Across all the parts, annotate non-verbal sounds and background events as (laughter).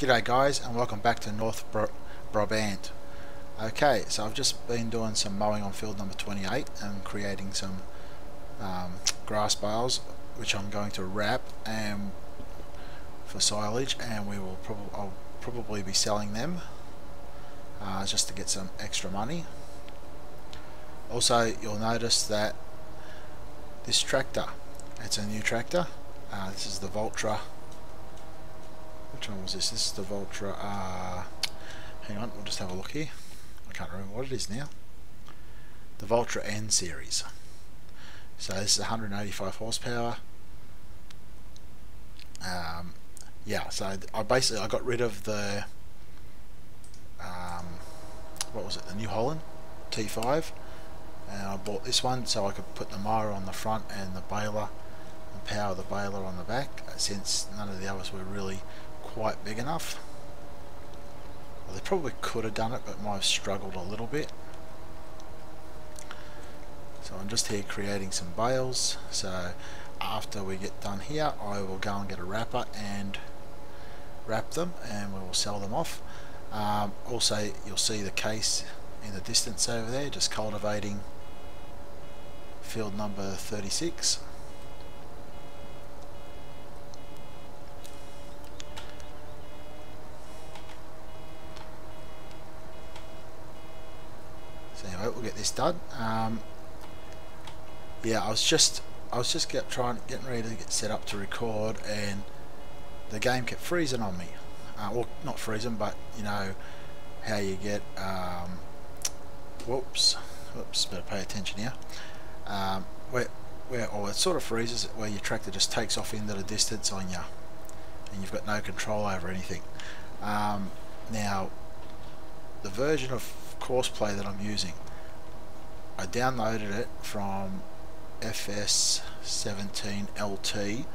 G'day guys and welcome back to North Bra Brabant. Okay, so I've just been doing some mowing on field number 28 and creating some um, grass bales which I'm going to wrap and for silage and we will probably I'll probably be selling them uh, just to get some extra money. Also you'll notice that this tractor, it's a new tractor, uh, this is the Valtra which one was this? This is the Valtra. Uh, hang on, we'll just have a look here. I can't remember what it is now. The Valtra N series. So this is 185 horsepower. Um, yeah, so I basically I got rid of the um, what was it? The New Holland T5, and I bought this one so I could put the mower on the front and the baler and power the baler on the back. Since none of the others were really quite big enough. Well, they probably could have done it, but might have struggled a little bit. So I'm just here creating some bales. So after we get done here, I will go and get a wrapper and wrap them, and we will sell them off. Um, also, you'll see the case in the distance over there, just cultivating field number 36. we'll get this done. Um, yeah, I was just I was just get, trying getting ready to get set up to record, and the game kept freezing on me. Uh, well, not freezing, but you know how you get. Um, whoops, whoops, better pay attention here. Um, where where or it sort of freezes where your tractor just takes off into the distance on you, and you've got no control over anything. Um, now, the version of Courseplay that I'm using I downloaded it from FS17LT.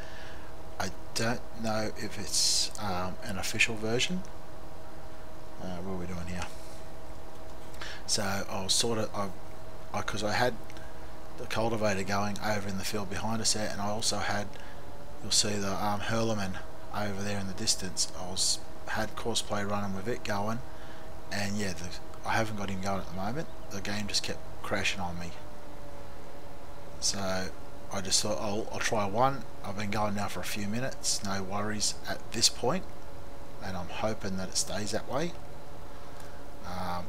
I don't know if it's um, an official version. Uh, what are we doing here? So I was sort of, because I, I, I had the cultivator going over in the field behind us there, and I also had, you'll see the um, Hürlimann over there in the distance. I was had Courseplay running with it going, and yeah, the, I haven't got him going at the moment. The game just kept crashing on me. So I just thought I'll, I'll try one. I've been going now for a few minutes, no worries at this point, and I'm hoping that it stays that way. Um,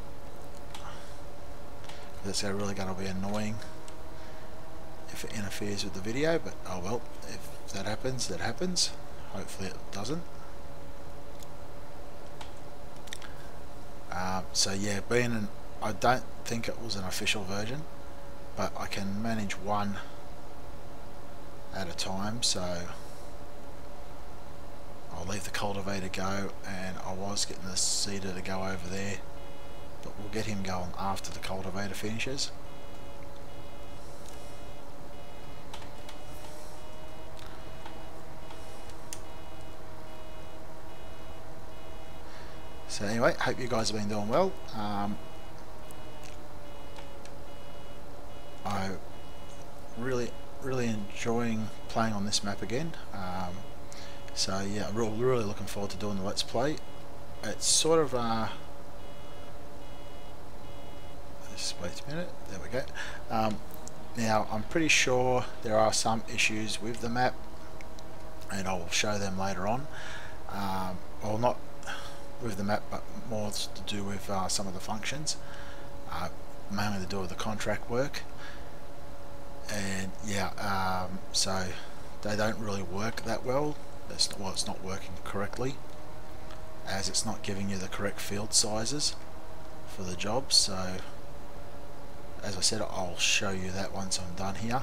that's really going to be annoying if it interferes with the video, but oh well, if that happens, that happens. Hopefully it doesn't. Um, so yeah, being an I don't think it was an official version but I can manage one at a time so I'll leave the cultivator go and I was getting the seeder to go over there but we'll get him going after the cultivator finishes So anyway, hope you guys have been doing well. Um, I really really enjoying playing on this map again. Um, so yeah I'm really, really looking forward to doing the let's play. It's sort of uh, just wait a minute. There we go. Um, now I'm pretty sure there are some issues with the map and I'll show them later on. Um, well not with the map but more to do with uh, some of the functions. Uh, mainly to do with the contract work and yeah um, so they don't really work that well. Not, well it's not working correctly as it's not giving you the correct field sizes for the job. So as I said I'll show you that once I'm done here.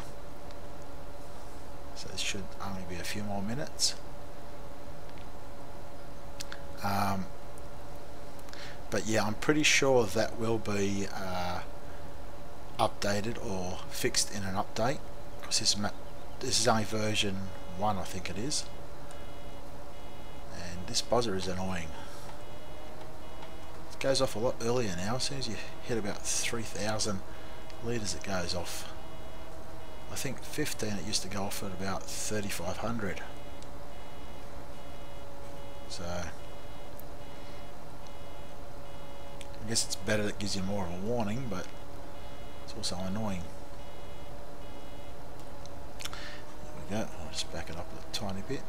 So this should only be a few more minutes. Um, but yeah I'm pretty sure that will be uh, updated or fixed in an update because this, this is only version 1 I think it is. And this buzzer is annoying. It goes off a lot earlier now. As soon as you hit about 3000 litres it goes off. I think 15 it used to go off at about 3500 so I guess it's better that gives you more of a warning, but it's also annoying. There we go. I'll just back it up a tiny bit.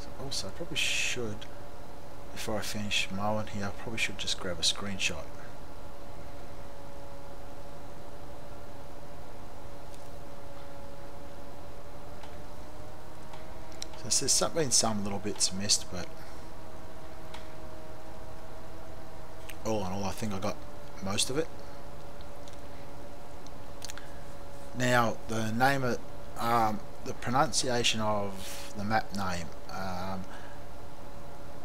So also, I probably should, before I finish mowing here, I probably should just grab a screenshot. So there's been some little bits missed, but all in all, I think I got most of it. Now, the name of um, the pronunciation of the map name. Um,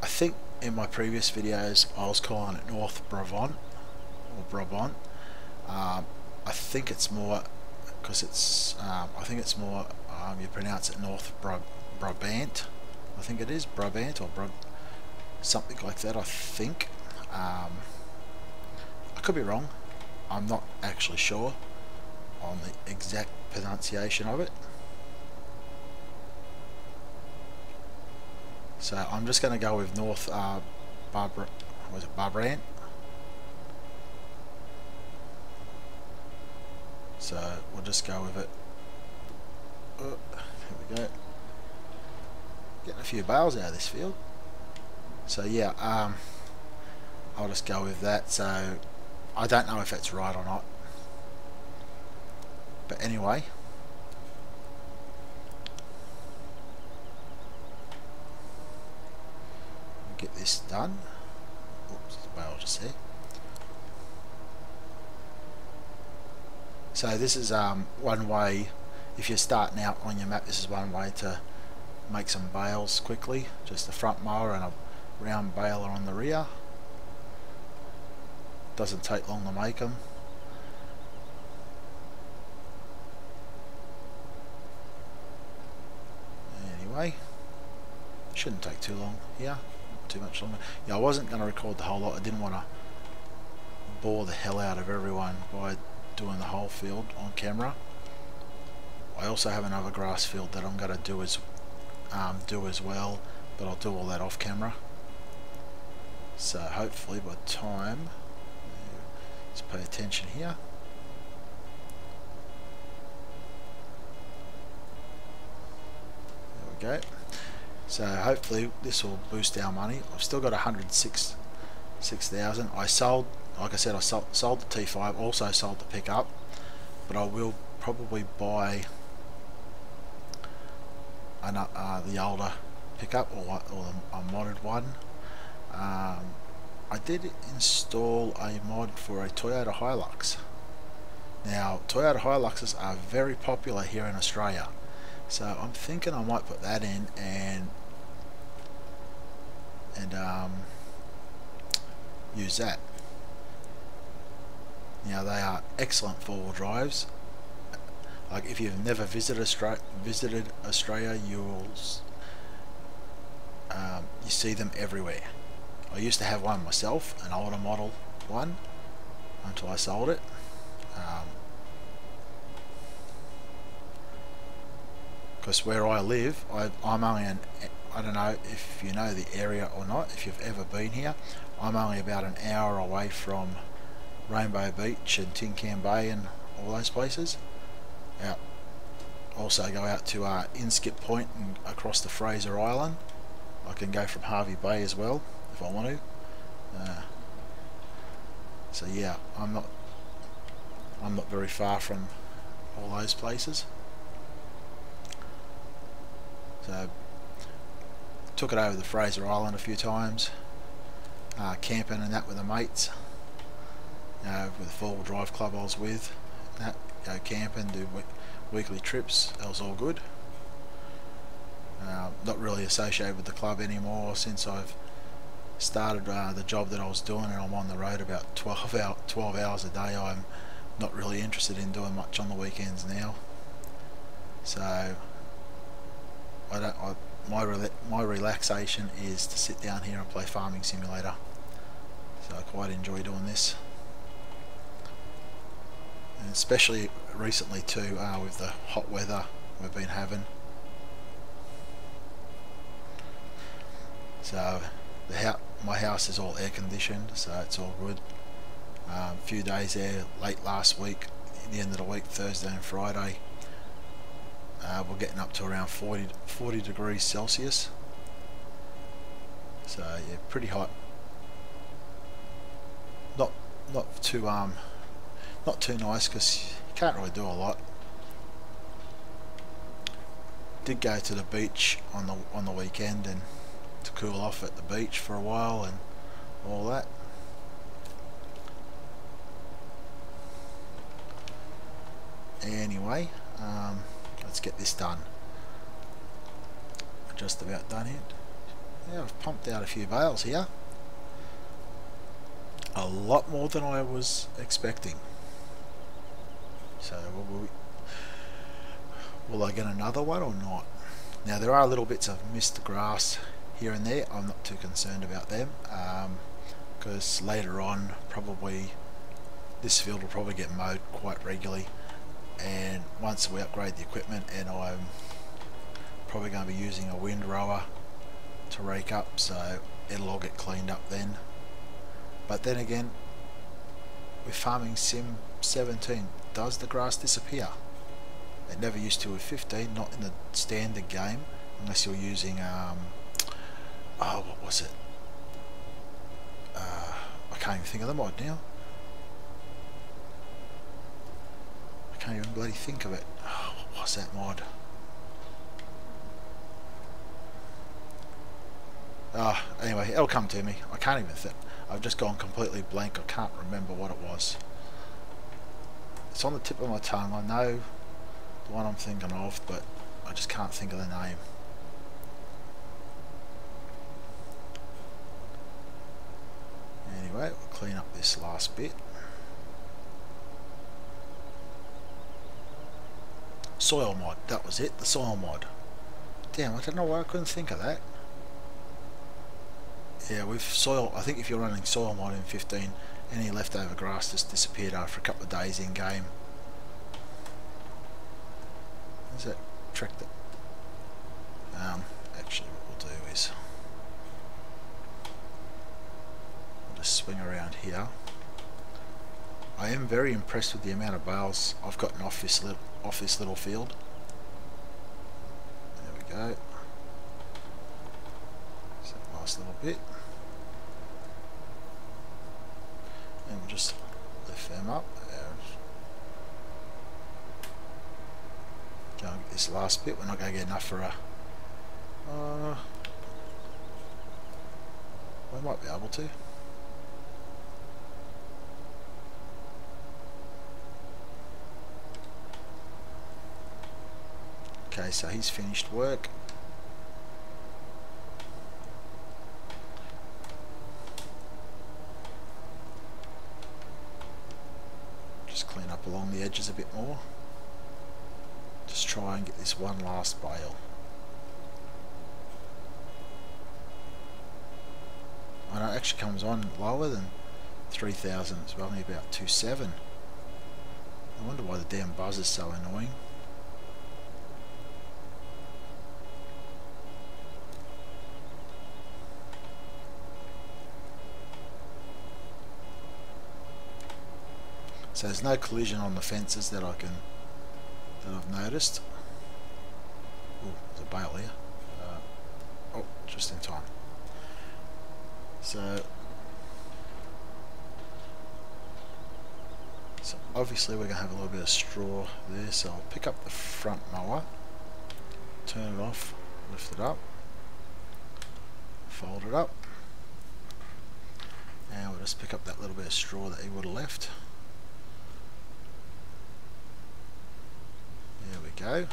I think in my previous videos I was calling it North Brabant or Brabant. Um, I think it's more because it's um, I think it's more um, you pronounce it North Brabant Brabant I think it is Brabant or Brab something like that I think. Um, I could be wrong. I'm not actually sure on the exact pronunciation of it. So I'm just going to go with North uh, Barbara was it Barbrant so we'll just go with it. Oh, here we go getting a few bales out of this field. So yeah, um, I'll just go with that. So I don't know if that's right or not. But anyway. Get this done. Oops, bale just there. So this is um, one way, if you're starting out on your map, this is one way to make some bales quickly just a front mower and a round baler on the rear. Doesn't take long to make them anyway shouldn't take too long here not too much longer. Yeah I wasn't going to record the whole lot. I didn't want to bore the hell out of everyone by doing the whole field on camera. I also have another grass field that I'm going to do as um, do as well but I'll do all that off camera. So hopefully by time let's pay attention here. There we go. So hopefully this will boost our money. I've still got 106 6,000 I sold like I said I sold, sold the T5 also sold the pickup but I will probably buy an, uh, the older pickup or, or a modded one. Um, I did install a mod for a Toyota Hilux. Now Toyota Hiluxes are very popular here in Australia so I'm thinking I might put that in and and um, use that. Now they are excellent four-wheel drives like if you've never visited Australia, visited Australia, you'll um, you see them everywhere. I used to have one myself, an older model one, until I sold it. Because um, where I live, I, I'm only an I don't know if you know the area or not, if you've ever been here. I'm only about an hour away from Rainbow Beach and Tin Can Bay and all those places out. Also go out to uh, Inskip Point and across the Fraser Island. I can go from Hervey Bay as well if I want to. Uh, so yeah I'm not I'm not very far from all those places. So took it over the Fraser Island a few times uh, camping and that with the mates uh, with the four-wheel drive club I was with that go camping, do weekly trips, that was all good. Uh, not really associated with the club anymore since I've started uh, the job that I was doing and I'm on the road about 12, hour, 12 hours a day. I'm not really interested in doing much on the weekends now. So I don't. I, my re my relaxation is to sit down here and play Farming Simulator. So I quite enjoy doing this and especially recently too uh, with the hot weather we've been having. So the my house is all air conditioned so it's all good. A um, few days there late last week the end of the week Thursday and Friday uh, we're getting up to around 40, 40 degrees Celsius. So yeah pretty hot. Not not too um not too nice because you can't really do a lot. Did go to the beach on the on the weekend and to cool off at the beach for a while and all that. Anyway, um, let's get this done. Just about done it. Yeah, I've pumped out a few bales here. A lot more than I was expecting. So will, we, will I get another one or not? Now there are little bits of missed grass here and there. I'm not too concerned about them because um, later on probably this field will probably get mowed quite regularly and once we upgrade the equipment and I'm probably going to be using a windrower to rake up so it'll all get cleaned up then but then again with farming sim 17 does the grass disappear it never used to with 15 not in the standard game unless you're using um, oh what was it uh, I can't even think of the mod now I can't even bloody think of it. Oh, what was that mod? Ah, anyway, it'll come to me. I can't even think. I've just gone completely blank. I can't remember what it was. It's on the tip of my tongue. I know the one I'm thinking of, but I just can't think of the name. Anyway, we'll clean up this last bit. Soil mod, that was it, the soil mod. Damn, I don't know why I couldn't think of that. Yeah, with soil, I think if you're running soil mod in 15, any leftover grass just disappeared after a couple of days in game. Is that trick that? Um, actually what we'll do is, I'll just swing around here. I am very impressed with the amount of bales I've gotten off this little, off this little field. There we go. Just that last little bit. And we'll just lift them up. Go and get last bit. We're not going to get enough for a... Uh, we might be able to. Okay, so he's finished work. Just clean up along the edges a bit more. Try and get this one last bale. Oh, and it actually comes on lower than 3000, it's only about 2.7. I wonder why the damn buzz is so annoying. So there's no collision on the fences that I can that I've noticed. Oh, there's a bale here. Uh, oh, just in time. So, so obviously we're going to have a little bit of straw there. So I'll pick up the front mower, turn it off, lift it up, fold it up, and we'll just pick up that little bit of straw that he would have left. Go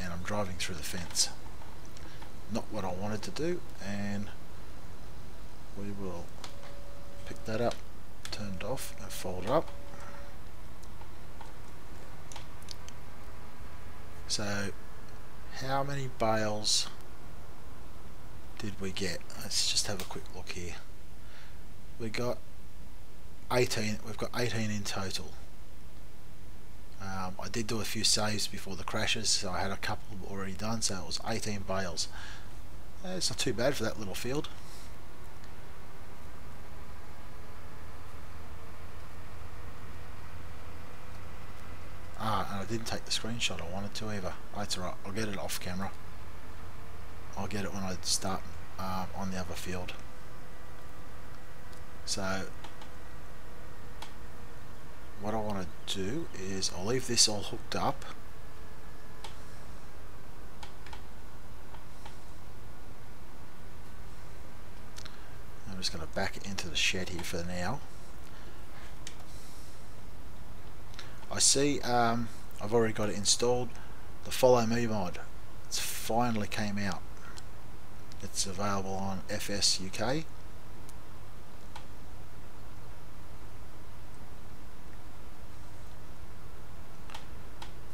and I'm driving through the fence. Not what I wanted to do and we will pick that up turned off and fold up. So how many bales did we get? Let's just have a quick look here. We got 18 we've got 18 in total um, I did do a few saves before the crashes, so I had a couple already done, so it was 18 bales. Uh, it's not too bad for that little field. Ah, and I didn't take the screenshot I wanted to either. That's alright, I'll get it off camera. I'll get it when I start um, on the other field. So what I want to do is I'll leave this all hooked up. I'm just going to back it into the shed here for now. I see um, I've already got it installed. The follow me mod it's finally came out. It's available on FS UK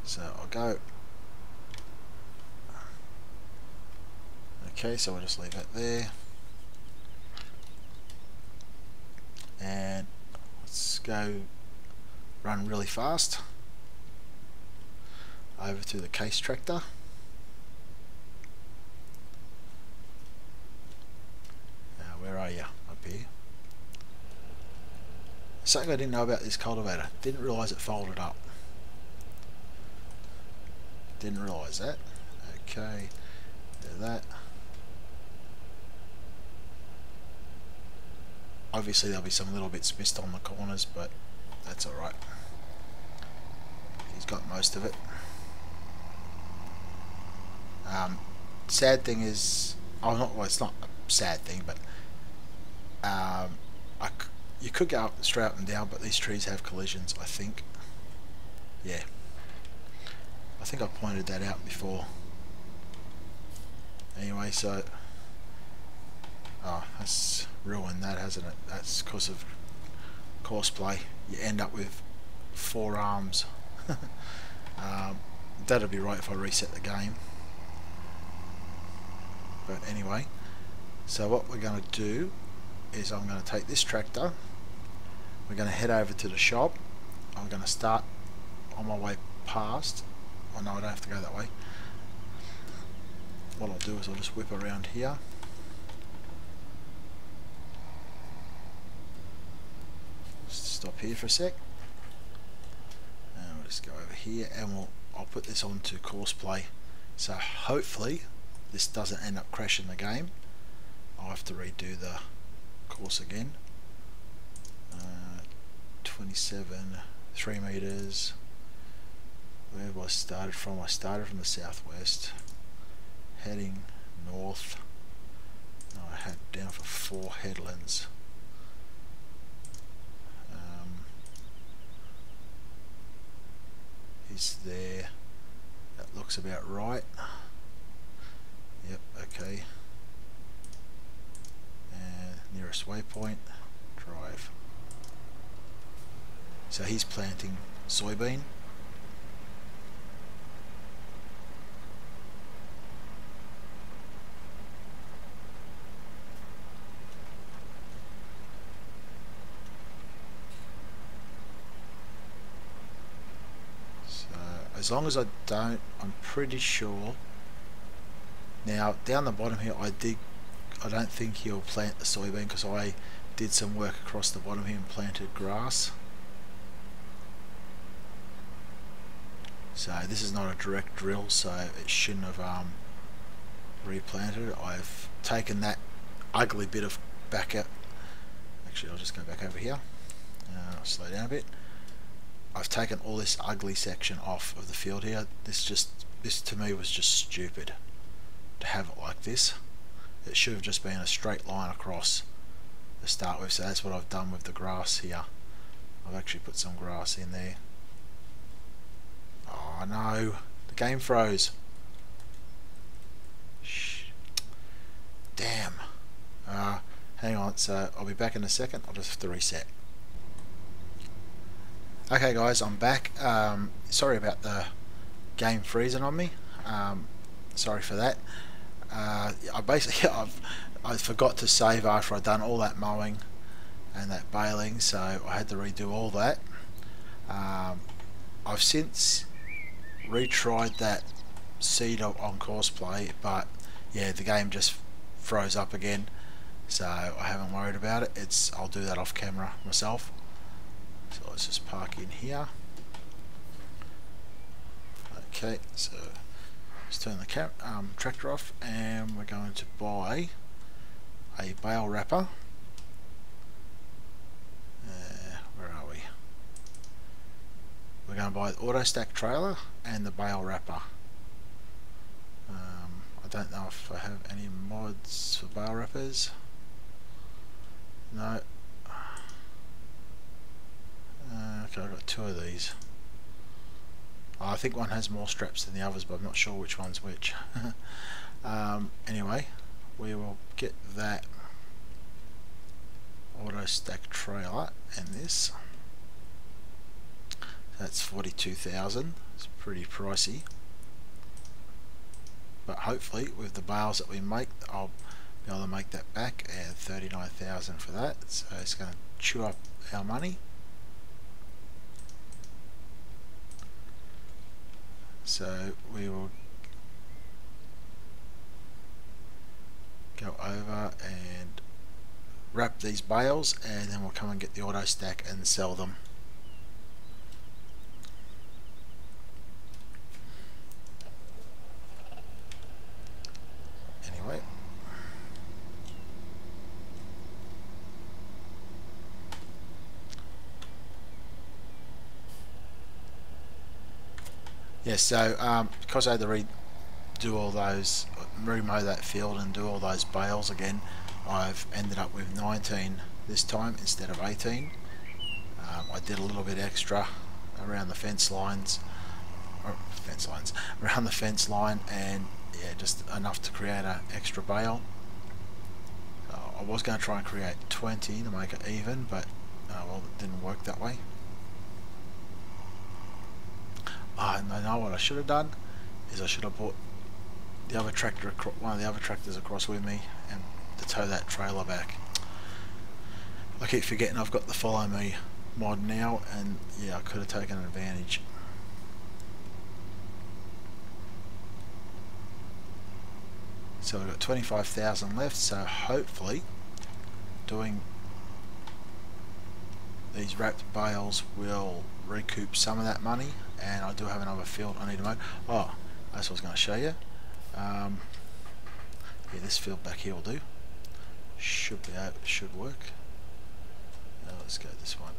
So I'll go. Okay, so we'll just leave it there. And let's go run really fast over to the case tractor. Now, where are you? Up here. Something I didn't know about this cultivator. Didn't realise it folded up. Didn't realise that. Okay, do that. Obviously there'll be some little bits missed on the corners, but that's alright. He's got most of it. Um, sad thing is, oh, not well, it's not a sad thing, but um, I, you could go up, straight up and down, but these trees have collisions, I think. Yeah. I think I pointed that out before. Anyway, so oh, that's ruined that, hasn't it? That's because of courseplay. You end up with four arms. (laughs) um, that'll be right if I reset the game. But anyway, so what we're going to do is I'm going to take this tractor. We're going to head over to the shop. I'm going to start on my way past Oh no, I don't have to go that way. What I'll do is I'll just whip around here. Just stop here for a sec. And we'll just go over here and we'll I'll put this onto courseplay. So hopefully this doesn't end up crashing the game. I'll have to redo the course again. Uh, 27, 3 meters, where have I started from? I started from the southwest, heading north. No, I had down for four headlands. Um, he's there. That looks about right. Yep, okay. And nearest waypoint, drive. So he's planting soybean. As long as I don't I'm pretty sure. Now down the bottom here I did I don't think he'll plant the soybean because I did some work across the bottom here and planted grass. So this is not a direct drill so it shouldn't have um, replanted. I've taken that ugly bit of back out. Actually I'll just go back over here. Uh, slow down a bit I've taken all this ugly section off of the field here. This just, this to me was just stupid to have it like this. It should have just been a straight line across to start with. So that's what I've done with the grass here. I've actually put some grass in there. Oh no, the game froze. Shh. Damn. Uh, hang on, so I'll be back in a second. I'll just have to reset. Okay guys, I'm back. Um, sorry about the game freezing on me. Um, sorry for that. Uh, I basically (laughs) I've, I forgot to save after I'd done all that mowing and that baling, so I had to redo all that. Um, I've since retried that seed on Courseplay, but yeah, the game just froze up again, so I haven't worried about it. It's I'll do that off camera myself. Let's just park in here. Okay, so let's turn the cam um, tractor off and we're going to buy a bale wrapper. Uh, where are we? We're going to buy the auto stack trailer and the bale wrapper. Um, I don't know if I have any mods for bale wrappers. No. Uh, okay, I've got two of these. I think one has more straps than the others, but I'm not sure which one's which. (laughs) um, anyway, we will get that auto stack trailer and this. That's 42,000. It's pretty pricey. But hopefully with the bales that we make, I'll be able to make that back and 39,000 for that. So it's going to chew up our money. So we will go over and wrap these bales and then we'll come and get the auto stack and sell them. Anyway. Yeah, so um, because I had to redo all those, remow that field and do all those bales again, I've ended up with 19 this time instead of 18. Um, I did a little bit extra around the fence lines, or fence lines, (laughs) around the fence line, and yeah, just enough to create an extra bale. Uh, I was going to try and create 20 to make it even, but uh, well, it didn't work that way. And I know what I should have done is I should have brought the other tractor, one of the other tractors across with me and to tow that trailer back. I keep forgetting I've got the follow me mod now and yeah I could have taken advantage. So we've got 25,000 left so hopefully doing these wrapped bales will recoup some of that money and I do have another field I need to mow. Oh, that's what I was going to show you. Um, yeah, this field back here will do. Should be able, should work. Now let's go this one.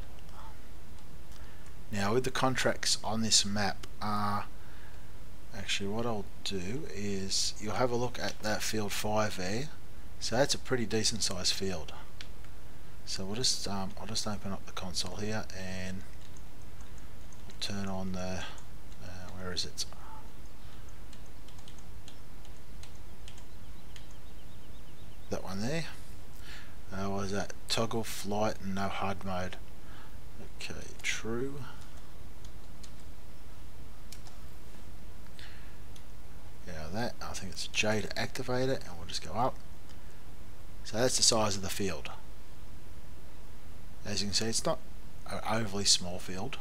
Now with the contracts on this map, uh, actually what I'll do is you'll have a look at that field 5 there. So that's a pretty decent sized field. So we'll just um, I'll just open up the console here and turn on the uh, where is it? That one there. Uh, was that? Toggle flight and no hard mode. Okay true. Yeah that I think it's J to activate it and we'll just go up. So that's the size of the field as you can see it's not an overly small field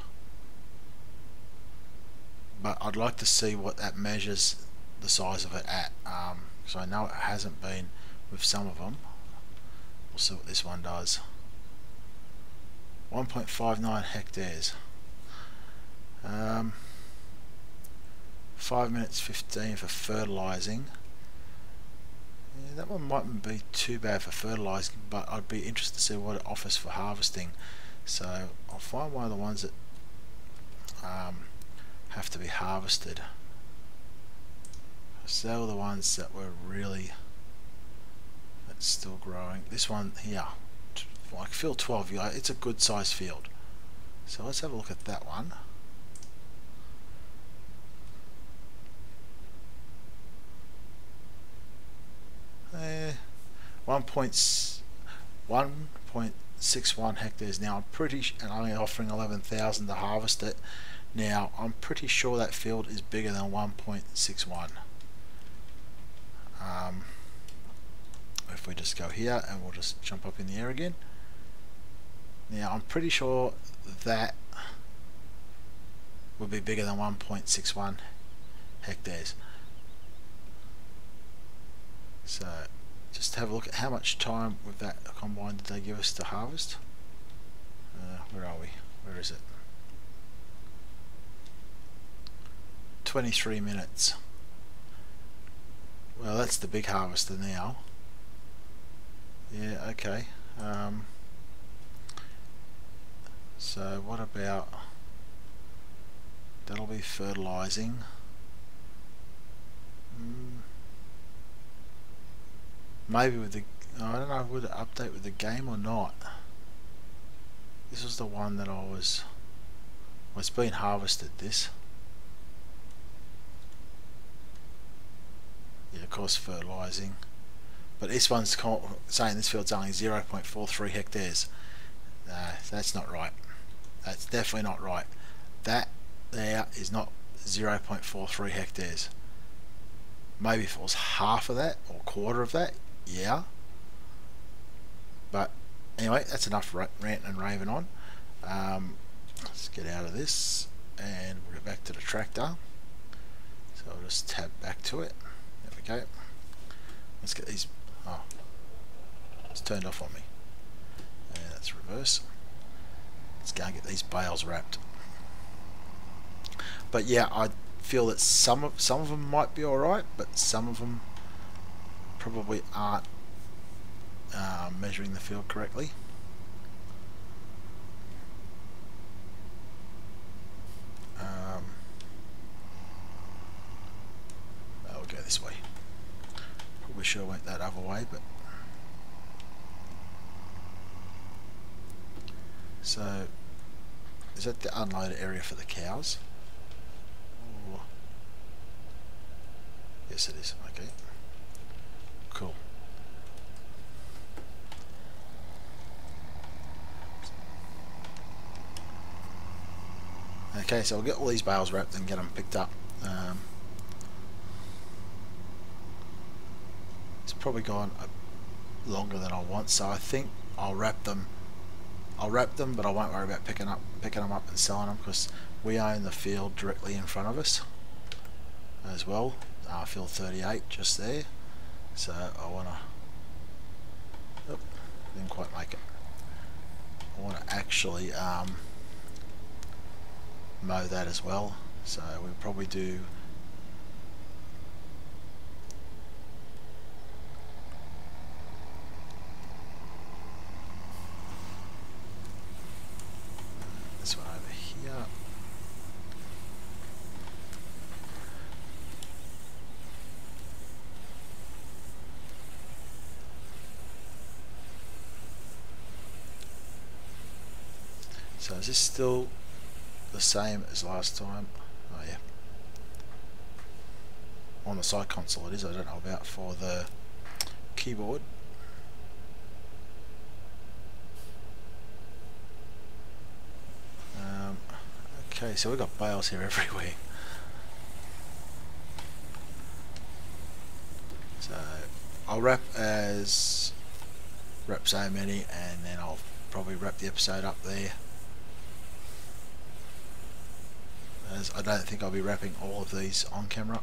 but I'd like to see what that measures the size of it at um, I know it hasn't been with some of them we'll see what this one does. 1.59 hectares. Um, 5 minutes 15 for fertilizing yeah, that one mightn't be too bad for fertilizing but I'd be interested to see what it offers for harvesting so I'll find one of the ones that um, have to be harvested. Sell the ones that were really that's still growing. This one here, like field 12, it's a good size field. So let's have a look at that one. Uh, 1.61 hectares now. I'm pretty, and I'm only offering 11,000 to harvest it. Now, I'm pretty sure that field is bigger than 1.61. Um, if we just go here and we'll just jump up in the air again. Now, I'm pretty sure that would be bigger than 1.61 hectares. So, just have a look at how much time with that combine did they give us to harvest. Uh, where are we? Where is it? 23 minutes. Well, that's the big harvester now. Yeah, okay. Um, so what about that'll be fertilizing. Mm. Maybe with the I don't know would it update with the game or not. This was the one that I was well, it's been harvested this. Yeah, of course fertilizing. But this one's saying this field's only 0.43 hectares. No, that's not right. That's definitely not right. That there is not 0.43 hectares. Maybe if it was half of that or quarter of that, yeah. But anyway, that's enough ranting and raving on. Um, let's get out of this and we'll go back to the tractor. So I'll just tab back to it. There we go. Let's get these. Oh, it's turned off on me. And that's reverse. Let's go and get these bales wrapped. But yeah, I feel that some of some of them might be all right, but some of them probably aren't uh, measuring the field correctly. Um, I'll go this way. Probably should have went that other way, but so is that the unloaded area for the cows? Yes, it is. Okay, cool. Okay, so I'll get all these bales wrapped and get them picked up. Um, it's probably gone longer than I want, so I think I'll wrap them. I'll wrap them, but I won't worry about picking up picking them up and selling them because we own the field directly in front of us as well. Uh, field 38 just there, so I want to. Didn't quite make it. I want to actually. Um, mow that as well. So we'll probably do this one over here. So is this still the same as last time. Oh yeah. On the side console it is, I don't know about for the keyboard. Um, okay, so we've got bales here (laughs) everywhere. So I'll wrap as wrap so many and then I'll probably wrap the episode up there. As I don't think I'll be wrapping all of these on camera.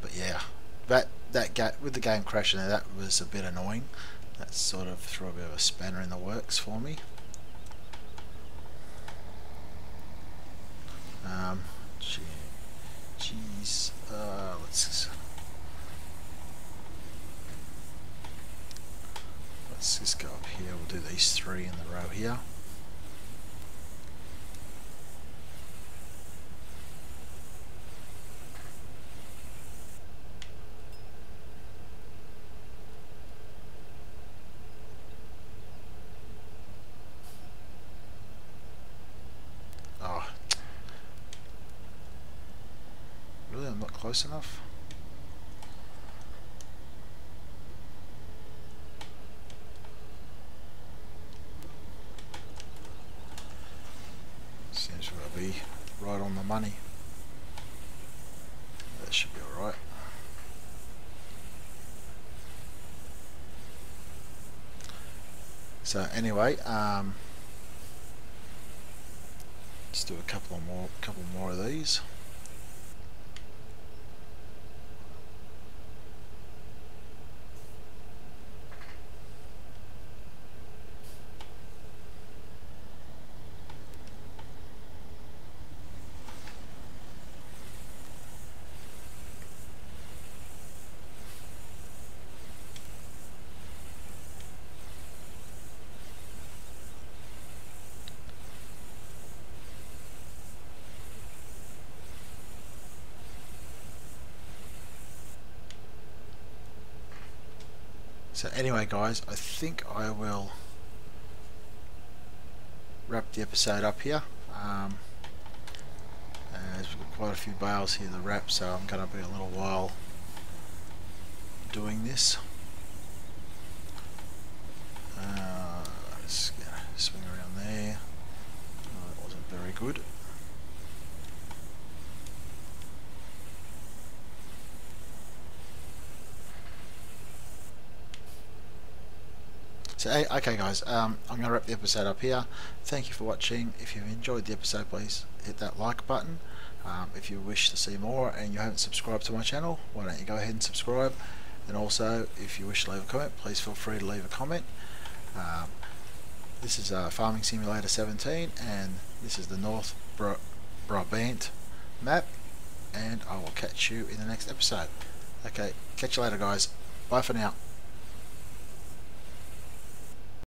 But yeah, that that ga with the game crashing there, that was a bit annoying. That sort of threw a bit of a spanner in the works for me. Um, geez, uh, let's let's just go up here. We'll do these three in the row here. Close enough? Seems to be right on the money. That should be alright. So anyway, um, let's do a couple more, couple more of these. So anyway guys, I think I will wrap the episode up here. Um, as we've got quite a few bales here to wrap, so I'm going to be a little while doing this. Uh, swing around there. Oh, that wasn't very good. So, okay guys, um, I'm going to wrap the episode up here. Thank you for watching. If you've enjoyed the episode, please hit that like button. Um, if you wish to see more and you haven't subscribed to my channel, why don't you go ahead and subscribe. And also, if you wish to leave a comment, please feel free to leave a comment. Um, this is uh, Farming Simulator 17 and this is the North Bra Brabant map and I will catch you in the next episode. Okay, catch you later guys. Bye for now.